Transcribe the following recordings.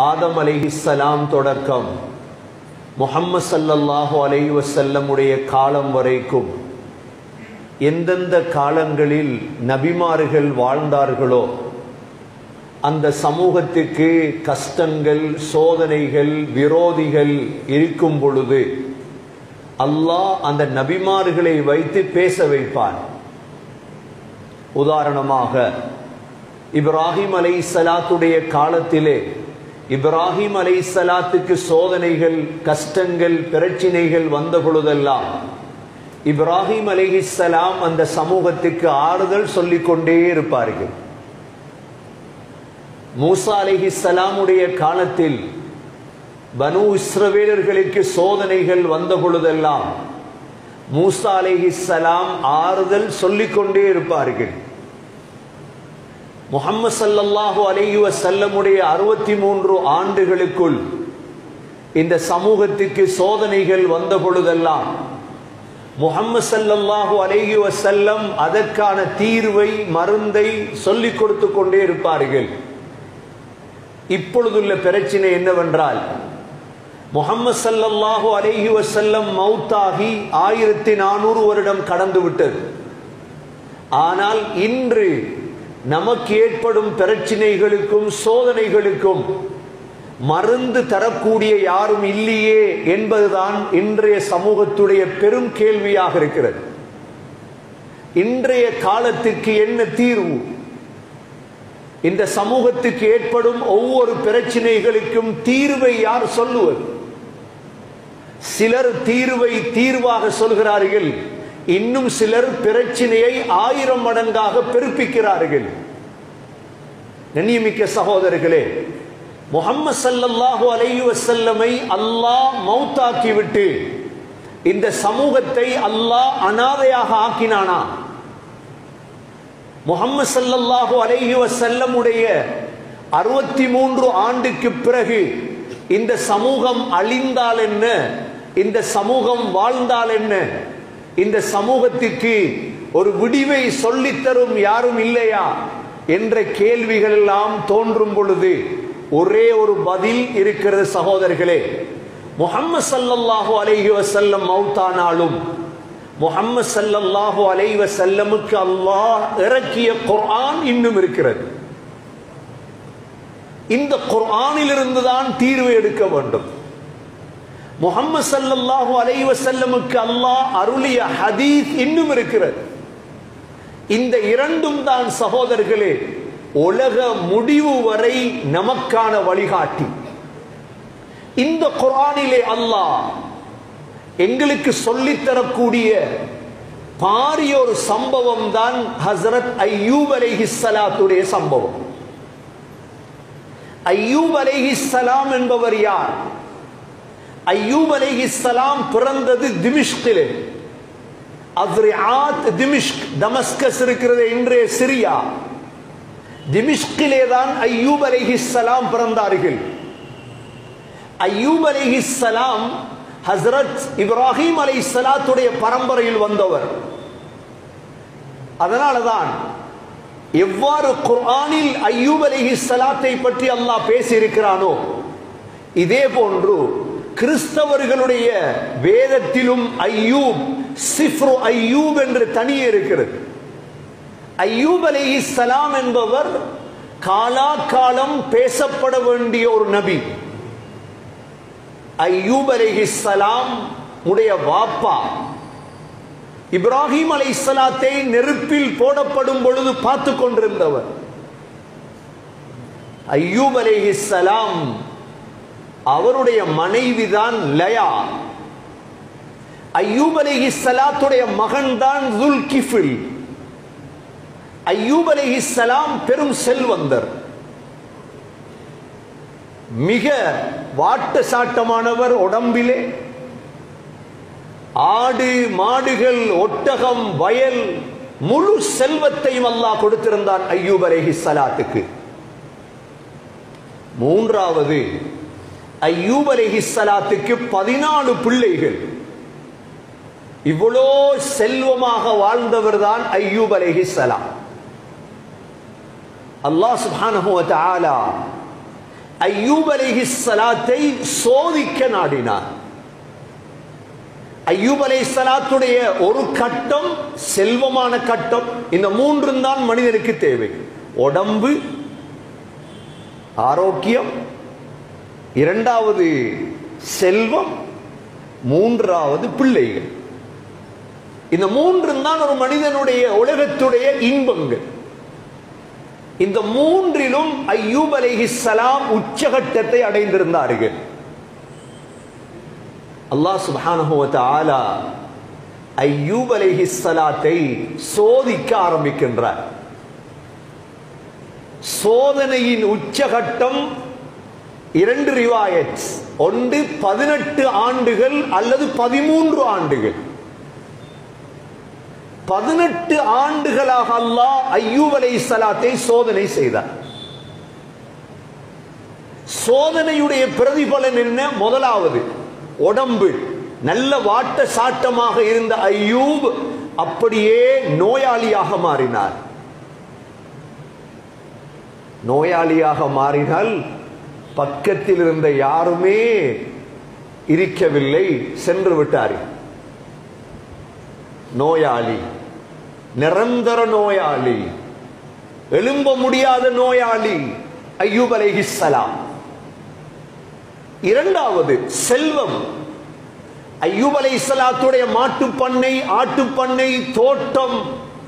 ஆதம் அலைஹிஸ்ஸலாம் தொடக்கம். முஹம்மது ஸல்லல்லாஹு அலைஹி வஸல்லமுடைய காலம் வரைக்கும் எந்தெந்த காலங்களில் நபிமார்கள் வாழ்ந்தார்களோ அந்த சமூகத்துக்கு கஷ்டங்கள் சோதனைகள் விரோதிகள் இருக்கும் பொழுது அல்லாஹ் அந்த நபிமார்களை வைத்து பேச வைப்பான். உதாரணமாக இப்ராஹிம் அலை சலாத்துடைய காலத்திலே இப்ராஹிம் அலை சலாத்துக்கு சோதனைகள் கஷ்டங்கள் பிரச்சினைகள் வந்த பொழுதெல்லாம் இப்ராஹிம் அலைஹிஸ்ஸலாம் அந்த சமூகத்துக்கு ஆறுதல் சொல்லிக் கொண்டே இருப்பார்கள். மூசா அலைஹிஸ்ஸலாமுடைய காலத்தில் பனு இஸ்ரவேலர்களுக்கு சோதனைகள் வந்த பொழுதெல்லாம் மூசா சலாம் ஆறுதல் சொல்லிக் கொண்டே இருப்பார்கள். முகம்மது சல்லல்லாஹு அலையுவ செல்லமுடைய அறுபத்தி மூன்று ஆண்டுகளுக்குள் இந்த சமூகத்துக்கு சோதனைகள் வந்த பொழுதெல்லாம் முகம்மது சல்லல்லாஹு அலையுவ செல்லம் அதற்கான தீர்வை மருந்தை சொல்லிக் கொடுத்து கொண்டே இருப்பார்கள். இப்பொழுதுள்ள பிரச்சனை என்னவென்றால் முகம்மது சல்லல்லாஹு அலைஹி செல்லம் மௌத்தாகி ஆயிரத்தி நானூறு வருடம் கடந்து விட்டது ஆனால் இன்று நமக்கு ஏற்படும் பிரச்சினைகளுக்கும் சோதனைகளுக்கும் மருந்து தரக்கூடிய யாரும் இல்லையே என்பதுதான் இன்றைய சமூகத்துடைய பெரும் கேள்வியாக இருக்கிறது. இன்றைய காலத்துக்கு என்ன தீர்வு? இந்த சமூகத்துக்கு ஏற்படும் ஒவ்வொரு பிரச்சனைகளுக்கும் தீர்வை யார் சொல்லுவது? சிலர் தீர்வை தீர்வாக சொல்கிறார்கள். இன்னும் சிலர் பிரச்சனையை ஆயிரம் மடங்காக பெருப்பிக்கிறார்கள். நன்னியமிக்க சகோதரர்களே முகம்மது சல்லல்லாஹு அலையு வசல்லமை அல்லாஹ் மௌத்தாக்கி விட்டு இந்த சமூகத்தை அல்லாஹ் அனாதையாக ஆக்கினானா? முகம்மது சல்லல்லாஹு அலைஹி வசல்லமுடைய அறுபத்தி மூன்று ஆண்டுக்கு பிறகு இந்த சமூகம் அழிந்தால் என்ன? இந்த சமூகம் வாழ்ந்தால் என்ன? இந்த சமூகத்திற்கு ஒரு விடிவை சொல்லித்தரும் யாரும் இல்லையா? என்ற கேள்விகள் எல்லாம் தோன்றும் பொழுது ஒரே ஒரு பதில் இருக்கிறது சகோதரர்களே. முகம்மது சல்லல்லாஹு அலைஹி வசல்லம் மௌத்தானாலும் முகம்மது சல்லல்லாஹு அலைஹி வசல்லமுக்கு அல்லாஹ் இறக்கிய குர்ஆன் இன்னும் இருக்கிறது. இந்த குர்ஆனிலிருந்து தான் தீர்வு எடுக்க வேண்டும். முகமது சல்லாஹூ அலைவசல்லமுக்கு அல்லாஹ் அருளிய ஹதீஸ் இன்னும் இருக்கிறது. இந்த இரண்டும் தான் சகோதரர்களே உலக முடிவு வரை நமக்கான வழிகாட்டி. இந்த குரானிலே அல்லாஹ் எங்களுக்கு சொல்லித்தரக்கூடிய பாரிய ஒரு சம்பவம் தான் ஹசரத் ஐயூப் அலைஹிஸ்ஸலாத்துடைய சம்பவம். ஐயூப் அலைஹிஸ்ஸலாம் என்பவர் யார்? ஐயூப் அலைஹிஸ்ஸலாம் பிறந்தது திமிஷ்கிலே. அத்ரிஆத் திமிஷ்க் தமஸ்கஸ் இருக்கிறது இன்றைய சிரியா. திமிஷ்கிலே தான் ஐயூப் அலைஹிஸ்ஸலாம் பிறந்தார்கள். ஐயூப் அலைஹிஸ்ஸலாம் ஹசரத் இப்ராஹிம் அலை சலாத்துடைய பரம்பரையில் வந்தவர். அதனாலதான் எவ்வாறு குர்ஆனில் ஐயூப் அலைஹிஸ்ஸலாத்தை பற்றி அல்லாஹ் பேசியிருக்கிறானோ இதே போன்று கிறிஸ்தவர்களுடைய வேதத்திலும் ஐயூப் சிஃப்ரு ஐயூப் என்று தனியே இருக்கிறது. ஐயூப் அலி சலாம் என்பவர் காலாகாலம் பேசப்பட வேண்டிய ஒரு நபி. ஐயூப் சலாம் உடைய வாப்பா. இப்ராஹிம் அலை சலாத்தை நெருப்பில் போடப்படும் பொழுது பார்த்து கொண்டிருந்தவர். ஐயூப் சலாம் அவருடைய மனைவி தான் லயா. ஐயூப் சலாத்துடைய மகன் தான் துல்கிஃபில். ஐயூப் சலாம் பெரும் செல்வந்தர். மிக வாட்ட சாட்டமானவர் உடம்பிலே. ஆடு மாடுகள் ஒட்டகம் வயல் முழு செல்வத்தையும் அல்லாஹ் கொடுத்திருந்தான் ஐயூப் அலைஹி சலாத்துக்கு. மூன்றாவது ஐயூப் அலைஹி சலாத்துக்கு பதினாலு பிள்ளைகள். இவ்வளோ செல்வமாக வாழ்ந்தவர் தான் ஐயூப் அலைஹி சலாம் அல்லாஹ் சுப்ஹானஹு வ தஆலா ஐயூப் அலைஹிஸ்ஸலாத்தை சோதிக்க நாடினார். ஐயூப் அலைஹிஸ்ஸலாத்துடைய ஒரு கட்டம் செல்வமான கட்டம் இந்த மூன்றும் தான் மனிதனுக்கு தேவை. உடம்பு ஆரோக்கியம் இரண்டாவது செல்வம் மூன்றாவது பிள்ளைகள். இந்த மூன்று தான் ஒரு மனிதனுடைய உலகத்துடைய இன்பங்கள். இந்த மூன்றிலும் ஐயூப் அலைஹிஸ்ஸலாம் உச்சகட்டத்தை அடைந்திருந்தார்கள். அல்லாஹ் சுப்ஹானஹு வ தஆலா சலாத்தை சோதிக்க ஆரம்பிக்கின்றார். சோதனையின் உச்சகட்டம் இரண்டு ரிவாயத். ஒன்று பதினெட்டு ஆண்டுகள் அல்லது பதிமூன்று ஆண்டுகள். பதினெட்டு ஆண்டுகளாக அல்லாஹ் ஐயூப் சலாத்தை சோதனை செய்தார். சோதனையுடைய பிரதிபலன் என்ன? முதலாவது உடம்பு. நல்ல வாட்ட சாட்டமாக இருந்த ஐயூப் அப்படியே நோயாளியாக மாறினார். நோயாளியாக மாறினால் பக்கத்தில் இருந்த யாருமே இருக்கவில்லை சென்று விட்டார்கள் நோயாளி நிரந்தர நோயாளி எழும்ப முடியாத நோயாளி ஐயூப் அலைஹிஸ்ஸலாம் இரண்டாவது செல்வம். ஐயூப் சலாத்துடைய மாட்டு பண்ணை ஆட்டு பண்ணை தோட்டம்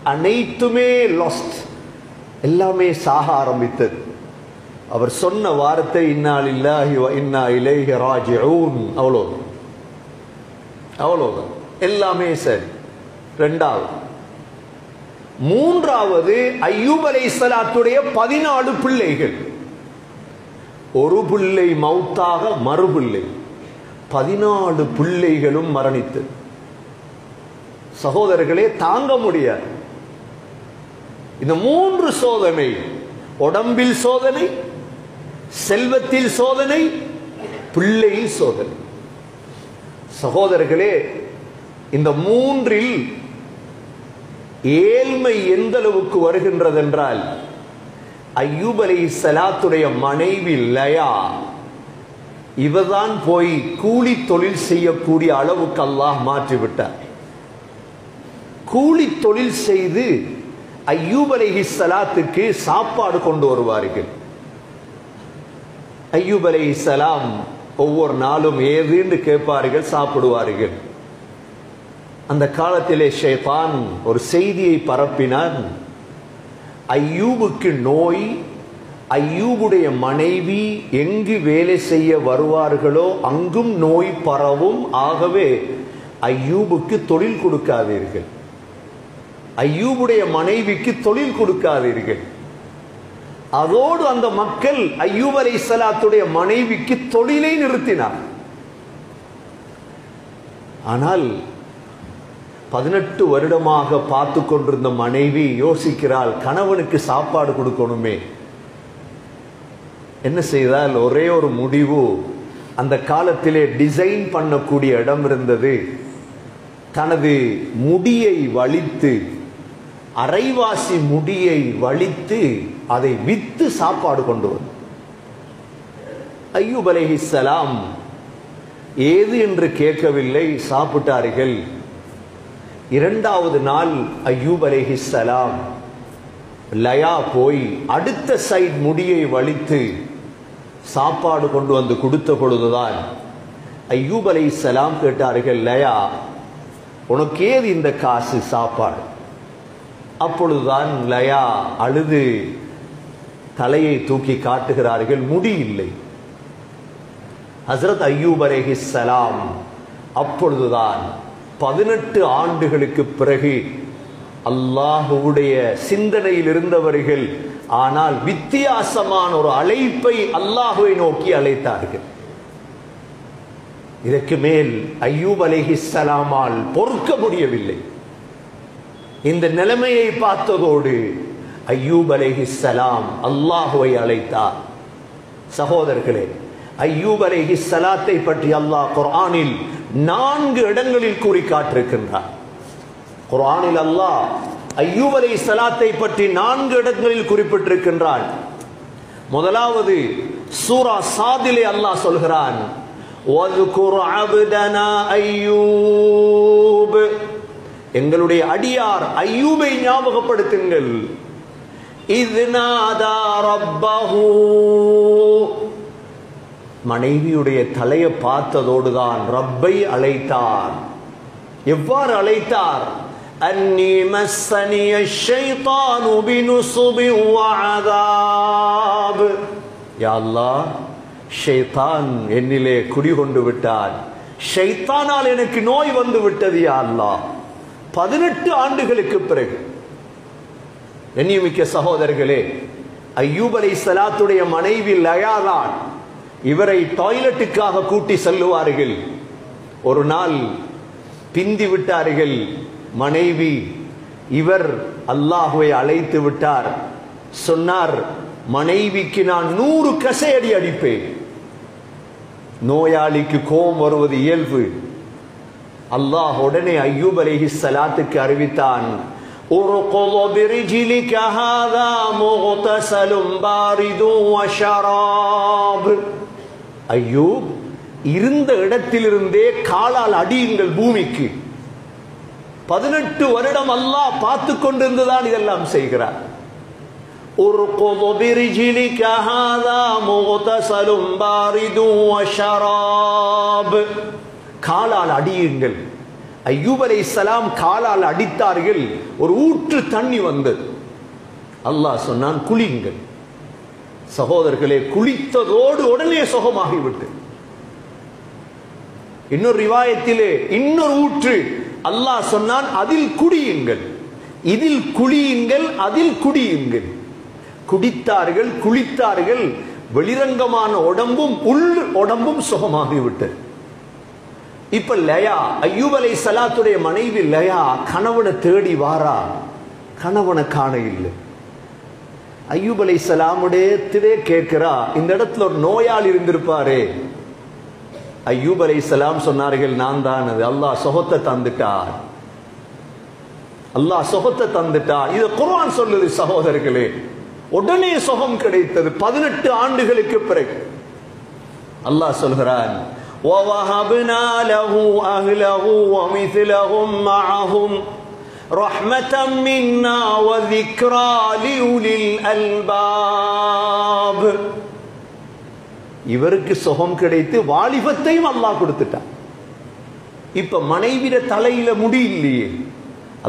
அனைத்துமே லாஸ்ட் எல்லாமே சாக ஆரம்பித்தது. அவர் சொன்ன வார்த்தை இன்னா லில்லாஹி இன்னா இலேஹி ராஜிஊன். அவ்வளோ அவ்வளோதான் எல்லாமே சரி. ரெண்டாவது. மூன்றாவது ஐயூப் அலைஹிஸ்ஸலாத்துடைய பதினாலு பிள்ளைகள். ஒரு பிள்ளை மௌத்தாக மறு பிள்ளை. பதினாலு பிள்ளைகளும் மரணித்து. சகோதரர்களே தாங்க முடியாது. இந்த மூன்று சோதனை உடம்பில் சோதனை செல்வத்தில் சோதனை பிள்ளையில் சோதனை. சகோதரர்களே இந்த மூன்றில் ஏழ்மை எந்த அளவுக்கு வருகின்றது என்றால் ஐயூப் அலி சலாத்துடைய மனைவி லயா இவதான் போய் கூலி தொழில் செய்யக்கூடிய அளவுக்கு அல்லாஹ் மாற்றிவிட்டார். கூலி தொழில் செய்து ஐயூப் அலிஹி சலாத்துக்கு சாப்பாடு கொண்டு வருவார்கள். ஐயூப் அலைஹி சலாம் ஒவ்வொரு நாளும் ஏதுன்னு கேட்பார்கள் சாப்பிடுவார்கள். அந்த காலத்திலே ஷேதான் ஒரு செய்தியை பரப்பினான். ஐயூபுக்கு நோய் ஐயூபுடைய மனைவி எங்கு வேலை செய்ய வருவார்களோ அங்கும் நோய் பரவும் ஆகவே ஐயூபுக்கு தொழில் கொடுக்காதீர்கள். ஐயூபுடைய மனைவிக்கு தொழில் கொடுக்காதீர்கள். அதோடு அந்த மக்கள் ஐயூப் அலை சலாத்துடைய மனைவிக்கு தொழிலை நிறுத்தினார். ஆனால் பதினெட்டு வருடமாக பார்த்து கொண்டிருந்த மனைவி யோசிக்கிறாள் கணவனுக்கு சாப்பாடு கொடுக்கணுமே. என்ன செய்தால்? ஒரே ஒரு முடிவு. அந்த காலத்திலே டிசைன் பண்ணக்கூடிய இடம் இருந்தது. தனது முடியை வலித்து அரைவாசி முடியை வலித்து அதை வித்து சாப்பாடு கொண்டு வந்து ஐயூப் அலைஹிஸ்ஸலாம் ஏது என்று கேட்கவில்லை சாப்பிட்டார்கள். இரண்டாவது நாள் ஐயூப் அலைஹிஸ்ஸலாம் லயா போய் அடுத்த சைட் முடியை வலித்து சாப்பாடு கொண்டு வந்து கொடுத்த பொழுதுதான் ஐயூப் சலாம் கேட்டார்கள் லயா உனக்கு ஏது இந்த காசு சாப்பாடு? அப்பொழுதுதான் லயா அழுது தலையை தூக்கி காட்டுகிறார்கள். முடி இல்லை. ஹசரத் ஐயூப் சலாம் அப்பொழுதுதான் பதினெட்டு ஆண்டுகளுக்கு பிறகு அல்லாஹுடைய சிந்தனையில் இருந்தவர்கள் ஆனால் வித்தியாசமான ஒரு அழைப்பை அல்லாஹுவை நோக்கி அழைத்தார்கள். இதற்கு மேல் ஐயூப் சலாமால் பொறுக்க முடியவில்லை. இந்த நிலைமையை பார்த்ததோடு ஐயூப் அலேஹி சலாம் அல்லாஹுவை அழைத்தார். சகோதரர்களே ஐயூப் அலேஹி சலாத்தை பற்றி அல்லாஹ் குரானில் நான்கு இடங்களில் கூறி காட்டிருக்கின்றார் குர்ஆனில் அல்லாஹ் ஐயூப் அலை சலாத்தை பற்றி நான்கு இடங்களில் குறிப்பிட்டிருக்கின்றான். முதலாவது சூரா சாதிலே அல்லாஹ் சொல்கிறான் ஒதுக்குர் அபுதனா ஐயூப் எங்களுடைய அடியார் ஐயூபை ஞாபகப்படுத்துங்கள். இது நாதா மனைவியுடைய தலையை பார்த்ததோடுதான் ரப்பை அழைத்தார். எவ்வாறு அழைத்தார்? அன்னி மஸ்ஸனிய ஷைத்தானு பினுசுபி வஅதாப் யா அல்லாஹ் ஷைத்தான் என்னிலே குடிகொண்டு விட்டான் ஷைத்தானால் எனக்கு நோய் வந்து விட்டது யா அல்லாஹ். பதினெட்டு ஆண்டுகளுக்கு பிறகு கண்ணியமிக்க சகோதரர்களே ஐயூப் அலை சலாத்துடைய மனைவி லயாதான் இவரை டாய்லெட்டுக்காக கூட்டி செல்லுவார்கள். ஒரு நாள் பிந்தி விட்டார்கள் மனைவி. இவர் அல்லாஹுவை அழைத்து விட்டார். சொன்னார் மனைவிக்கு நான் நூறு கசையடி அடிப்பேன். நோயாளிக்கு கோபம் வருவது இயல்பு. அல்லாஹ் உடனே ஐயூப் அலைஹி சலாத்துக்கு அறிவித்தான் ارقض برجلك هذا مغتسل بارد وشراب ஐயூப் இருந்த இடத்திலிருந்தே காலால் அடியுங்கள் பூமிக்கு பதினெட்டு வருடம் அல்லாஹ் பார்த்து கொண்டிருந்துதான் இதெல்லாம் செய்கிறார் ارقض برجلك هذا مغتسل بارد وشراب காலால் அடியுங்கள். ஐயூப் அலை சலாம் காலால் அடித்தார்கள். ஒரு ஊற்று தண்ணி வந்தது. அல்லாஹ் சொன்னான் குளிங்கள் சகோதரர்களே குளித்ததோடு உடனே சுகமாகிவிட்டு இன்னொரு ரிவாயத்திலே இன்னொரு ஊற்று அல்லாஹ் சொன்னான் அதில் குடியுங்கள். இதில் குளியுங்கள் அதில் குடியுங்கள். குடித்தார்கள் குளித்தார்கள். வெளிரங்கமான உடம்பும் உள் உடம்பும் சுகமாகிவிட்டது. இப்ப லயா ஐயூப் அலை சலாத்துடைய மனைவி லயா கணவனை தேடி வாரா? கணவனை காண இல்லை. ஐயூப் அலை சலாமுடையத்திலே கேட்கிறா இந்த இடத்துல ஒரு நோயாளி இருந்திருப்பாரு. ஐயூப் அலை சலாம் சொன்னார்கள் நான் தான் அது. அல்லாஹ் சுகத்தை தந்துட்டார். அல்லாஹ் சுகத்தை தந்துட்டார். இது குர்ஆன் சொல்லுது சகோதரர்களே உடனே சுகம் கிடைத்தது. பதினெட்டு ஆண்டுகளுக்கு பிறகு. அல்லாஹ் சொல்கிறான் ووهبنا له أهله ومثلهم معهم رحمة منا وذكرى لأولي الألباب இவருக்கு சுகம் கிடைத்து வாலிபத்தையும் அல்லாஹ் கொடுத்துட்டான் இப்ப மனைவிட தலையில முடி இல்லையே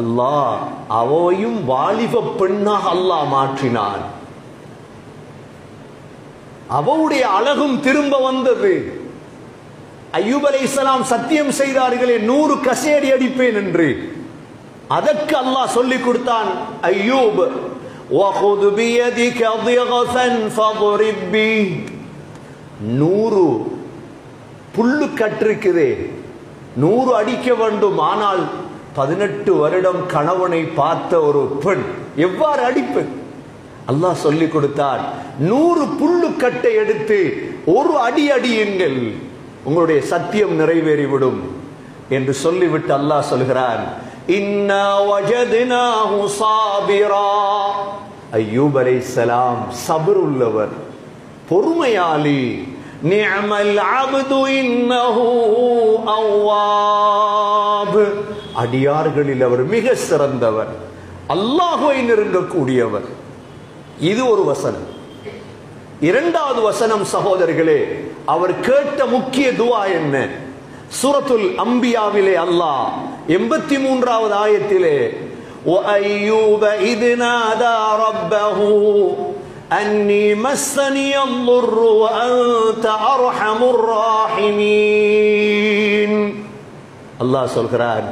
அல்லாஹ் அவையும் வாலிப பெண்ணாக அல்லாஹ் மாற்றினான் அவளுடைய அழகும் திரும்ப வந்தது ஐயூப் அலை சத்தியம் செய்தார்களே நூறு கசேடி அடிப்பேன் என்று அதற்கு அல்லாஹ் சொல்லிக் கொடுத்தான் ஐயூப் وَخُذْ بِيَدِكَ ضِغْثًا فَاضْرِبْ بِهِ நூறு புல்லு கற்றிருக்குதே நூறு அடிக்க வேண்டும் ஆனால் பதினெட்டு வருடம் கணவனை பார்த்த ஒரு பெண் எவ்வாறு அடிப்பேன் அல்லாஹ் சொல்லிக் கொடுத்தார் நூறு புல்லு கட்டை எடுத்து ஒரு அடி அடியுங்கள் உங்களுடைய சத்தியம் நிறைவேறிவிடும் என்று சொல்லிவிட்டு அல்லாஹ் சொல்கிறான். ஐயூப் அலை சாபிரா. சபர் உள்ளவர் பொறுமையாளி. அடியார்களில் அவர் மிக சிறந்தவர் அல்லாஹுவை நெருங்கக்கூடியவர். இது ஒரு வசனம். இரண்டாவது வசனம் சகோதரர்களே அவர் கேட்ட முக்கிய துவா என்ன சூரத்துல் அம்பியாவிலே அல்லாஹ் எண்பத்தி மூன்றாவது ஆயத்திலே وأيوب إذ نادى ربه أني مسني الضر وأنت أرحم الراحمين அல்லாஹ் சொல்கிறான்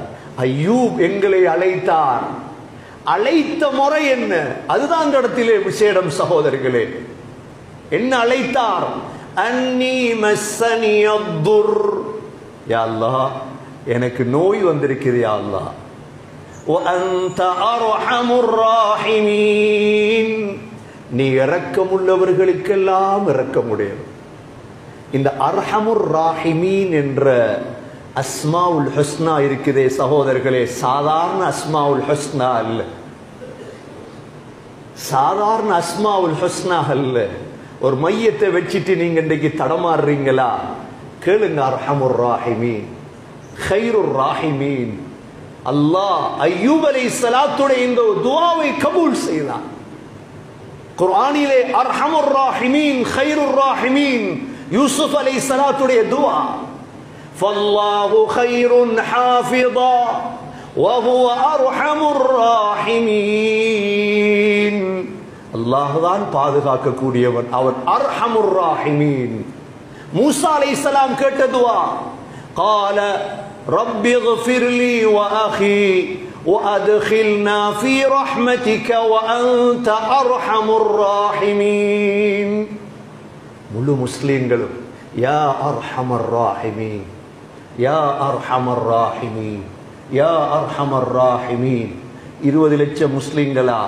ஐயூப் எங்களை அழைத்தார் அழைத்த முறை என்ன அதுதான் அந்த இடத்திலே விசேடம் சகோதரர்களே என்ன அழைத்தார் அன்னி மஸ்ஸனி அத்துர் யா அல்லாஹ் எனக்கு நோய் வந்திருக்குது யா அல்லாஹ் وأنت أرحم الراحمين நீ இரக்கமுள்ளவர்களுக்கெல்லாம் இரக்கமுடையவர் இந்த அர்ஹமுர் ராஹிமீன் என்ற அஸ்மாவுல் ஹுஸ்னா இருக்குதே சகோதரர்களே சாதாரண அஸ்மாவுல் ஹுஸ்னா அல்ல சாதாரண அஸ்மாவுல் ஹுஸ்னா அல்ல ஒரு மையத்தை வச்சுட்டு நீங்க இன்றைக்கு தடமாறுறீங்களா கேளுங்க அர்ஹமுர் ராஹிமீன் ஹைருர் ராஹிமீன் அல்லாஹ் அய்யூப் அலை சலாத்துடைய இந்த துவாவை கபூல் செய்தான் குர்ஆனிலே அர்ஹமுர் ராஹிமீன் ஹைருர் ராஹிமீன் யூசுப் அலை சலாத்துடைய துவா فالله خير حافظا وهو أرحم الراحمين அல்லாஹ் தான் பாதுகாக்கக்கூடியவன் அவன் அர்ஹமுர் ராஹிமீன் மூசா அலைஹிஸ்ஸலாம் கேட்ட துவா قال رب اغفر لي واخي وادخلنا في رحمتك وانت ارحم الراحمين முழு முஸ்லிம்களும் யா அர்ஹமர் ராஹிமீன் யா அர்ஹமர் ராஹிமீன் யா அர்ஹமர் ராஹிமீன் இருபது லட்சம் முஸ்லிம்களா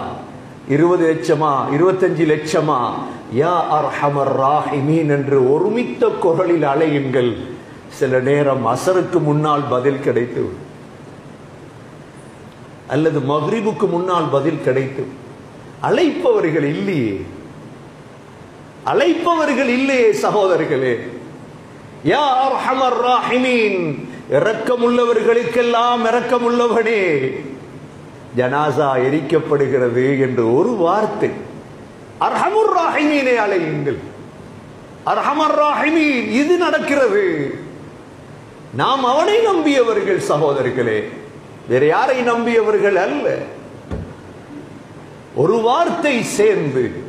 இருபது லட்சமா இருபத்தஞ்சு லட்சமா? யா அர்ஹமர் ராஹிமீன் என்று ஒருமித்த குரலில் அலையுங்கள். சில நேரம் அசருக்கு முன்னால் பதில் கிடைத்து அல்லது மஹ்ரிபுக்கு முன்னால் பதில் கிடைத்து அழைப்பவர்கள் இல்லையே. அழைப்பவர்கள் இல்லையே சகோதரர்களே. யா அர்ஹமர் ராஹிமீன் இரக்கமுள்ளவர்களுக்கெல்லாம் இரக்கமுள்ளவனே. ஜனாசா எரிக்கப்படுகிறது என்று ஒரு வார்த்தை. அர்ஹமுர் ராஹிமீனை அழையுங்கள் அர்ஹமர் ராஹிமீன் இது நடக்கிறது. நாம் அவனை நம்பியவர்கள் சகோதரர்களே வேற யாரை நம்பியவர்கள் அல்ல. ஒரு வார்த்தை சேர்ந்து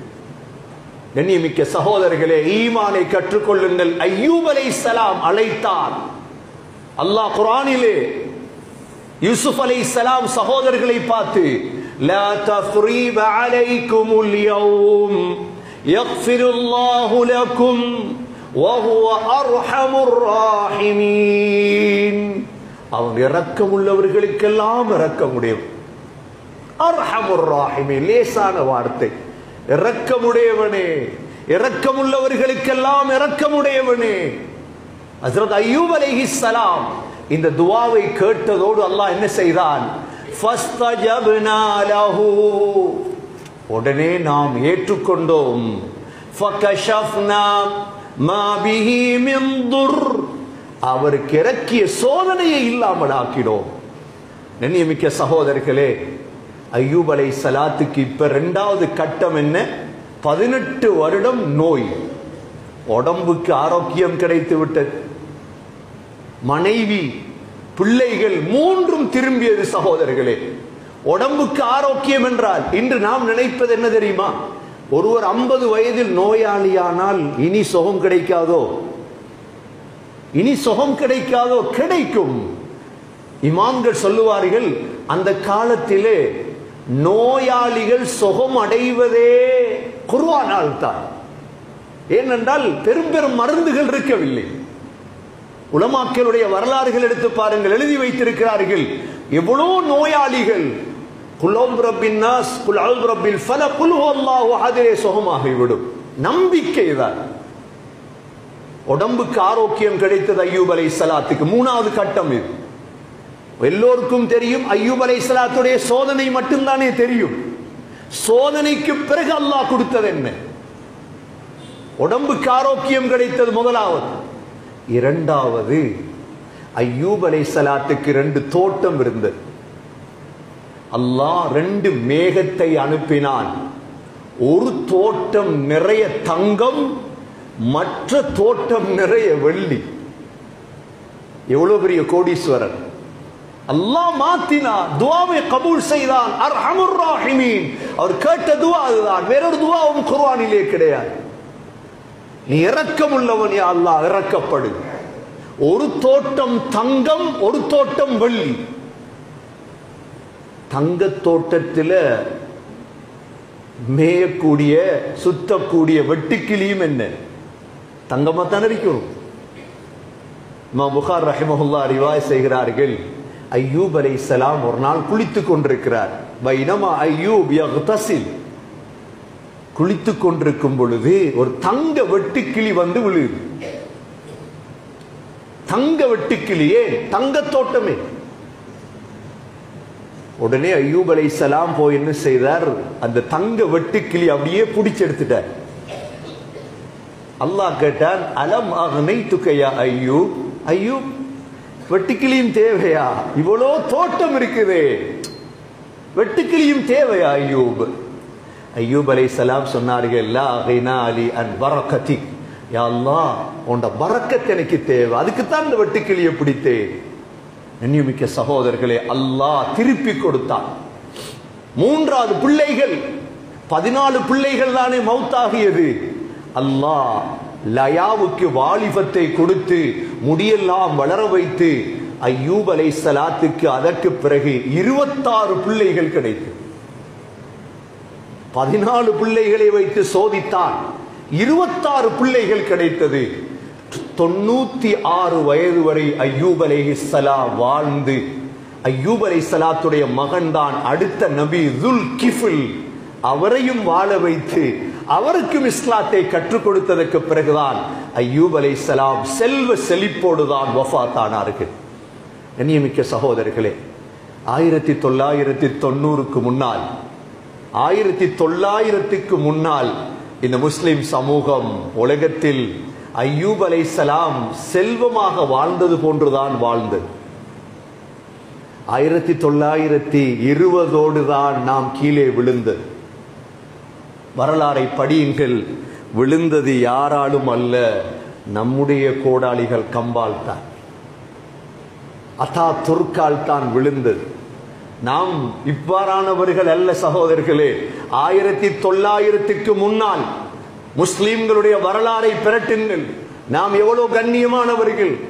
கண்ணியமிக்க சகோதரர்களே ஈமானை கற்றுக்கொள்ளுங்கள். ஐயூப் அலை சலாம் அழைத்தார். அல்லாஹ் குரானிலே யூசுப் அலை இஸ்லாம் சகோதரர்களை பார்த்து லா தஃரீப அலைக்குமுல் யௌம் யக்ஃபிருல்லாஹு லக்கும் வஹுவ அர்ஹமுர் ராஹிமீன். அவன் இரக்கம் உள்ளவர்களுக்கெல்லாம் இரக்கமுடையவன் அர்ஹமுர் ராஹிமீன் லேசான வார்த்தை. இரக்கமுடையவனே இரக்கமுள்ளவர்களுக்கெல்லாம் இரக்கமுடையவனே. ஹசரத் ஐயூப் அலைஹிஸ்ஸலாம் இந்த துவாவை கேட்டதோடு அல்லாஹ் என்ன செய்தான்? உடனே நாம் ஏற்றுக்கொண்டோம். அவருக்கு இறக்கிய சோதனையை இல்லாமல் ஆக்கிடும் நினைமிக்க சகோதரர்களே ஐயூப் அலை சலாத்துக்கு இப்ப ரெண்டாவது கட்டம் என்ன? பதினெட்டு வருடம் நோய். உடம்புக்கு ஆரோக்கியம் கிடைத்து விட்டது மனைவி பிள்ளைகள் மூன்றும் திரும்பியது சகோதரர்களே. உடம்புக்கு ஆரோக்கியம் என்றால் இன்று நாம் நினைப்பது என்ன தெரியுமா? ஒருவர் ஐம்பது வயதில் நோயாளியானால் இனி சுகம் கிடைக்காதோ? இனி சுகம் கிடைக்காதோ? கிடைக்கும். இமாம்கள் சொல்லுவார்கள் அந்த காலத்திலே நோயாளிகள் சுகம் அடைவதே குருவானால் தான் ஏனென்றால் பெரும் பெரும் மருந்துகள் இருக்கவில்லை. உலமாக்களுடைய வரலாறுகள் எடுத்து பாருங்கள் எழுதி வைத்திருக்கிறார்கள். எவ்வளோ நோயாளிகள். குலோம் ரப்பின் நாஸ் குல் அல் ரப்பில் ஃபல குல் அல்லாஹு அதிலே சுகமாகிவிடும். நம்பிக்கை தான். உடம்புக்கு ஆரோக்கியம் கிடைத்தது ஐயூப் அலை சலாத்துக்கு மூணாவது கட்டம் இது. எல்லோருக்கும் தெரியும் ஐயூப் அலை சலாத்துடைய சோதனை மட்டும்தானே தெரியும். சோதனைக்கு பிறகு அல்லாஹ் கொடுத்தது என்ன? உடம்புக்கு ஆரோக்கியம் கிடைத்தது முதலாவது. இரண்டாவது ஐயூப் அலை சலாத்துக்கு ரெண்டு தோட்டம் இருந்தது. அல்லாஹ் ரெண்டு மேகத்தை அனுப்பினான். ஒரு தோட்டம் நிறைய தங்கம் மற்ற தோட்டம் நிறைய வெள்ளி. எவ்வளவு பெரிய கோடீஸ்வரன் அல்லாஹ் மாத்தினா துவாவை கபூல் செய்தான். அவர் கேட்ட துவா அதுதான் வேறொரு துவாவும் குர்வானிலே கிடையாது. நீ இறக்கம் உள்ளவன் யா அல்லாஹ் இறக்கப்படு ஒரு தோட்டம் தங்கம் ஒரு தோட்டம் வெள்ளி. தங்க தோட்டத்தில் மேயக்கூடிய சுத்தக்கூடிய வெட்டுக்கிளியும் என்ன? தங்கமா தானே இருக்கும் இமாம் புகார் ரஹிமஹுல்லா அறிவாய் செய்கிறார்கள். ஐயூப் அலை சலாம் ஒரு நாள் குளித்துக் கொண்டிருக்கிறார். பைனமா ஐயூப் யக்தசில். குளித்துக் கொண்டிருக்கும் பொழுது ஒரு தங்க வெட்டுக்கிளி வந்து விழுது தங்க வெட்டுக்கிளியே தங்க தோட்டமே. உடனே ஐயூப் அலை சலாம் போய் என்ன செய்தார்? அந்த தங்க வெட்டுக்கிளி அப்படியே பிடிச்சு எடுத்துட்டார். அல்லாஹ் கேட்டான் அலம் அகனைத்துக்கையா ஐயூப்? ஐயூப் வெட்டுக்கிளியும் தேவையா? இவ்வளோ தோட்டம் இருக்குதே. வெட்டுக்கிளியும் தேவையா ஐயூப்? ஐயூப் அலை சலாம் சொன்னார்கள் லா கைனா அலி அன் பரக்கதி யா அல்லாஹ் உண்ட பரக்கத் எனக்கு தேவை. அதுக்குத்தான் இந்த வெட்டுக்கிளியை பிடித்தேன். நியமிக்க சகோதரர்களே அல்லாஹ் திருப்பி கொடுத்தான். மூன்றாவது பிள்ளைகள் பதினாலு பிள்ளைகள் தானே மௌத்தாகியது. அல்லாஹ் லயாவுக்கு வாலிபத்தை கொடுத்து முடியெல்லாம் வளர வைத்து ஐயூப் அலை சலாத்துக்கு அதற்கு பிறகு இருபத்தாறு பிள்ளைகள் கிடைத்தது. பதினாலு பிள்ளைகளை வைத்து சோதித்தான். இருபத்தாறு பிள்ளைகள் கிடைத்தது. தொண்ணூத்தி ஆறு வயது வரை ஐயூப் அலைஹிஸ்ஸலாம் வாழ்ந்து ஐயூப் சலாத்துடைய மகன்தான் அடுத்த நபி துல் கிஃபில். அவரையும் வாழ வைத்து அவருக்கும் இஸ்லாத்தை கற்றுக் கொடுத்ததற்கு பிறகுதான் ஐயூப் சலாம் செல்வ செழிப்போடுதான் வஃபாத்தானார்கள் கண்ணியமிக்க சகோதரர்களே ஆயிரத்தி தொள்ளாயிரத்தி தொண்ணூறுக்கு முன்னால் ஆயிரத்தி தொள்ளாயிரத்துக்கு முன்னால் இந்த முஸ்லிம் சமூகம் உலகத்தில் ஐயூப் அலைசலாம் செல்வமாக வாழ்ந்தது போன்றுதான் வாழ்ந்தது. ஆயிரத்தி தொள்ளாயிரத்தி இருபதோடு தான் நாம் கீழே விழுந்தது. வரலாறை படியுங்கள். விழுந்தது யாராலும் அல்ல நம்முடைய கோடாளிகள் கம்பால் தான். அத்தா துர்க்கால் தான் விழுந்தது. நாம் இவ்வாறானவர்கள் அல்ல சகோதரர்களே. ஆயிரத்தி தொள்ளாயிரத்துக்கு முன்னால் முஸ்லீம்களுடைய வரலாறை பிரட்டுங்கள். நாம் எவ்வளவு கண்ணியமானவர்கள்.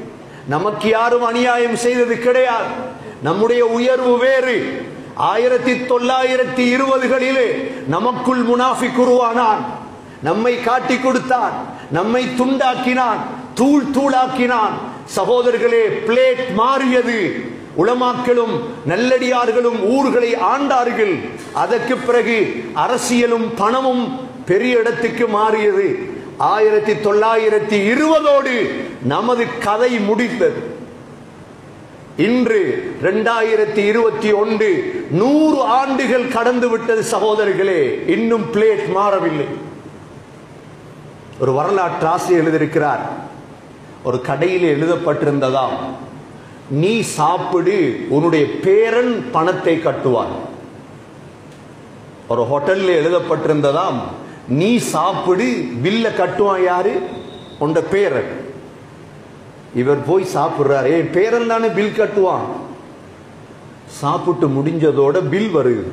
நமக்கு யாரும் அநியாயம் செய்தது கிடையாது. நம்முடைய உயர்வு வேறு. ஆயிரத்தி தொள்ளாயிரத்தி இருபதுகளிலே நமக்குள் முனாஃபி குருவானான் நம்மை காட்டி கொடுத்தான். நம்மை துண்டாக்கினான். தூள் தூளாக்கினான். சகோதரர்களே பிளேட் மாறியது. உளமாக்களும் நல்லடியார்களும் ஊர்களை ஆண்டார்கள். அதற்கு பிறகு அரசியலும் பணமும் பெரிய இடத்துக்கு மாறியது. ஆயிரத்தி தொள்ளாயிரத்தி இருபதோடு நமது கதை முடித்தது இன்று இரண்டாயிரத்தி இருபத்தி ஒன்று நூறு ஆண்டுகள் கடந்து விட்டது சகோதரர்களே இன்னும் பிளேட் மாறவில்லை. ஒரு வரலாற்று ஆசிரியர் எழுதியிருக்கிறார். ஒரு கடையில் எழுதப்பட்டிருந்ததாம். நீ சாப்பிடு உன்னுடைய பேரன் பணத்தை கட்டுவான். ஒரு ஹோட்டல்ல எழுதப்பட்டிருந்ததாம் நீ சாப்பிடு பில்ல கட்டுவான் யாரு? உண்ட பேரன். இவர் போய் சாப்பிடுறாரு. என் பேரன் தானே பில் கட்டுவான். சாப்பிட்டு முடிஞ்சதோட பில் வருது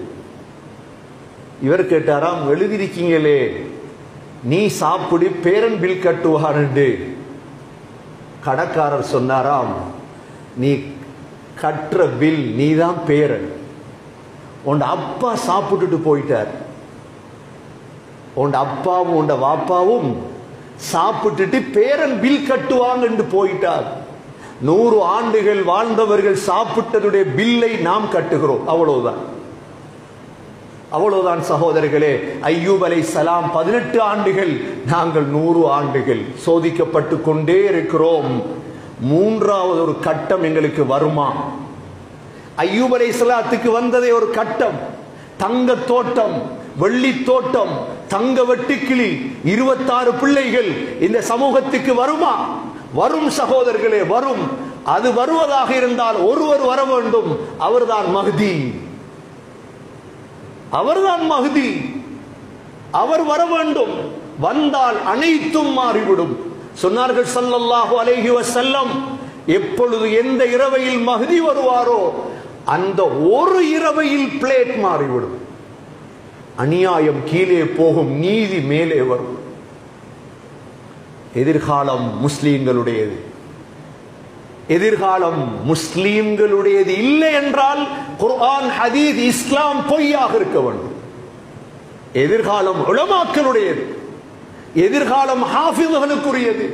இவர் கேட்டாராம் எழுதிருக்கீங்களே நீ சாப்பிடு பேரன் பில் கட்டுவான்னு கடைக்காரர் சொன்னாராம் நீ கட்டுற பில் நீ தான் பேரன். உன் அப்பா சாப்பிட்டுட்டு போயிட்டார். உன் அப்பாவும் உன் வாப்பாவும் சாப்பிட்டுட்டு பேரன் பில் கட்டுவாங்க என்று போயிட்டார். நூறு ஆண்டுகள் வாழ்ந்தவர்கள் சாப்பிட்டதுடைய பில்லை நாம் கட்டுகிறோம். அவ்வளவுதான். அவ்வளவுதான் சகோதரர்களே ஐயூப் அலை சலாம் பதினெட்டு ஆண்டுகள் நாங்கள் நூறு ஆண்டுகள் சோதிக்கப்பட்டு கொண்டே இருக்கிறோம். மூன்றாவது ஒரு கட்டம் எங்களுக்கு வருமா? ஐயூப் அலை சலாத்துக்கு வந்ததே ஒரு கட்டம். தங்க தோட்டம் வெள்ளி தோட்டம் தங்க வெட்டுக்கிளி இருபத்தாறு பிள்ளைகள் இந்த சமூகத்துக்கு வருமா? வரும் சகோதரர்களே வரும். அது வருவதாக இருந்தால் ஒருவர் வர வேண்டும். அவர்தான் மகுதி அவர்தான் மகுதி அவர் வர வேண்டும். வந்தால் அனைத்தும் மாறிவிடும். சொன்னார்கள் சல்லல்லாஹு அலைஹி வசல்லம் எப்பொழுது எந்த இரவையில் மகுதி வருவாரோ அந்த ஒரு இரவையில் பிளேட் மாறிவிடும். அநியாயம் கீழே போகும் நீதி மேலே வரும். எதிர்காலம் முஸ்லீம்களுடையது. எதிர்காலம் முஸ்லீம்களுடையது இல்லை என்றால் குர்ஆன் ஹதீஸ் இஸ்லாம் பொய்யாக இருக்க வேண்டும். எதிர்காலம் உளமாக்களுடையது எதிர்காலம் ஹாஃபிதுகளுக்குரியது.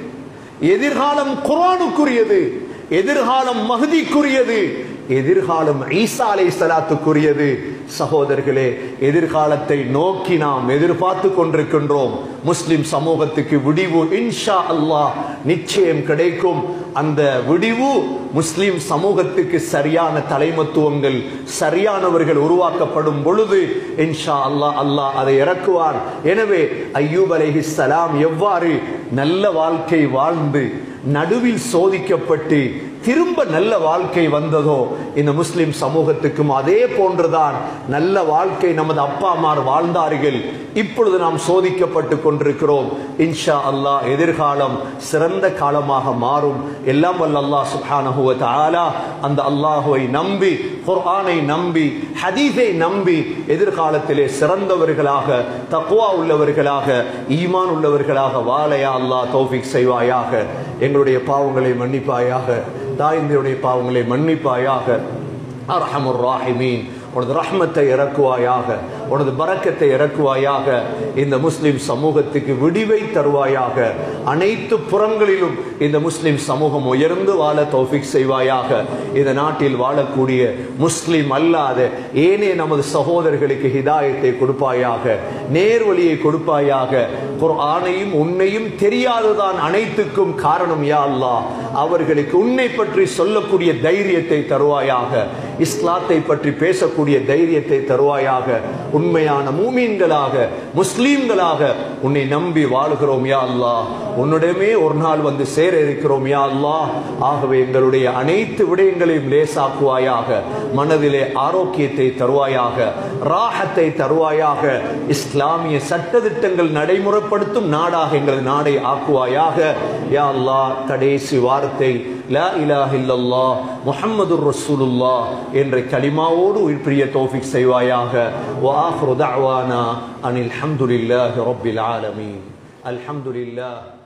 எதிர்காலம் குரானுக்குரியது எதிர்காலம் மகுதிக்குரியது எதிர்காலம் ஈசா அலை சலாத்துக்குரியது சகோதரர்களே எதிர்காலத்தை நோக்கி நாம் எதிர்பார்த்து கொண்டிருக்கின்றோம். முஸ்லிம் சமூகத்துக்கு விடிவு இன்ஷா அல்லாஹ். நிச்சயம் கிடைக்கும். அந்த விடிவு முஸ்லிம் சமூகத்துக்கு சரியான தலைமத்துவங்கள் சரியானவர்கள் உருவாக்கப்படும் பொழுது இன்ஷா அல்லாஹ் அல்லாஹ் அதை இறக்குவார் எனவே ஐயூப் சலாம் எவ்வாறு நல்ல வாழ்க்கை வாழ்ந்து நடுவில் சோதிக்கப்பட்டு திரும்ப நல்ல வாழ்க்கை வந்ததோ இந்த முஸ்லிம் சமூகத்துக்கும் அதே போன்றுதான். நல்ல வாழ்க்கை நமது அப்பா அம்மார் வாழ்ந்தார்கள். இப்பொழுது நாம் சோதிக்கப்பட்டு கொண்டிருக்கிறோம். இன்ஷா அல்லாஹ் எதிர்காலம் சிறந்த காலமாக மாறும். எல்லாம் வல்ல அல்லாஹ் சுப்ஹானஹு வ அந்த அல்லாஹுவை நம்பி குர்ஆனை நம்பி ஹதீஸை நம்பி எதிர்காலத்திலே சிறந்தவர்களாக தக்குவா உள்ளவர்களாக ஈமான் உள்ளவர்களாக வாழையா அல்லாஹ் தௌஃபிக் செய்வாயாக. எங்களுடைய பாவங்களை மன்னிப்பாயாக. தாய்ந்தருடைய பாவங்களை மன்னிப்பாயாக. அரஹமுர் ராஹிமீன். உனது ரஹ்மத்தை இறக்குவாயாக. உனது பறக்கத்தை இறக்குவாயாக. இந்த முஸ்லிம் சமூகத்துக்கு விடிவை தருவாயாக. அனைத்து புறங்களிலும் இந்த முஸ்லிம் சமூகம் உயர்ந்து வாழ தௌஃபிக் செய்வாயாக. இந்த நாட்டில் வாழக்கூடிய முஸ்லிம் அல்லாத ஏனே நமது சகோதரர்களுக்கு ஹிதாயத்தை கொடுப்பாயாக. நேர்வழியை கொடுப்பாயாக. ஆணையும் உன்னையும் தெரியாததான் அனைத்துக்கும் காரணம் யா அல்லா அவர்களுக்கு உன்னை பற்றி சொல்லக்கூடிய தைரியத்தை தருவாயாக. இஸ்லாத்தை பற்றி பேசக்கூடிய தைரியத்தை தருவாயாக. உண்மையான மூமீன்களாக முஸ்லீம்களாக உன்னை நம்பி வாழ்கிறோம் யா அல்லா உன்னிடமே ஒரு நாள் வந்து சேர இருக்கிறோம் யா அல்லா ஆகவே எங்களுடைய அனைத்து விடயங்களையும் லேசாக்குவாயாக மனதிலே ஆரோக்கியத்தை தருவாயாக ராகத்தை தருவாயாக இஸ்லாமிய சட்டதிட்டங்கள் நடைமுறைப்படுத்தும் நாடாக எங்களது நாடை ஆக்குவாயாக. யா அல்லா கடைசி வார்த்தை لا إله إلا الله محمد رسول الله إن ركلي ما ورو البرية توفيق سيوا ياها وآخر دعوانا أن الحمد لله رب العالمين. الحمد لله.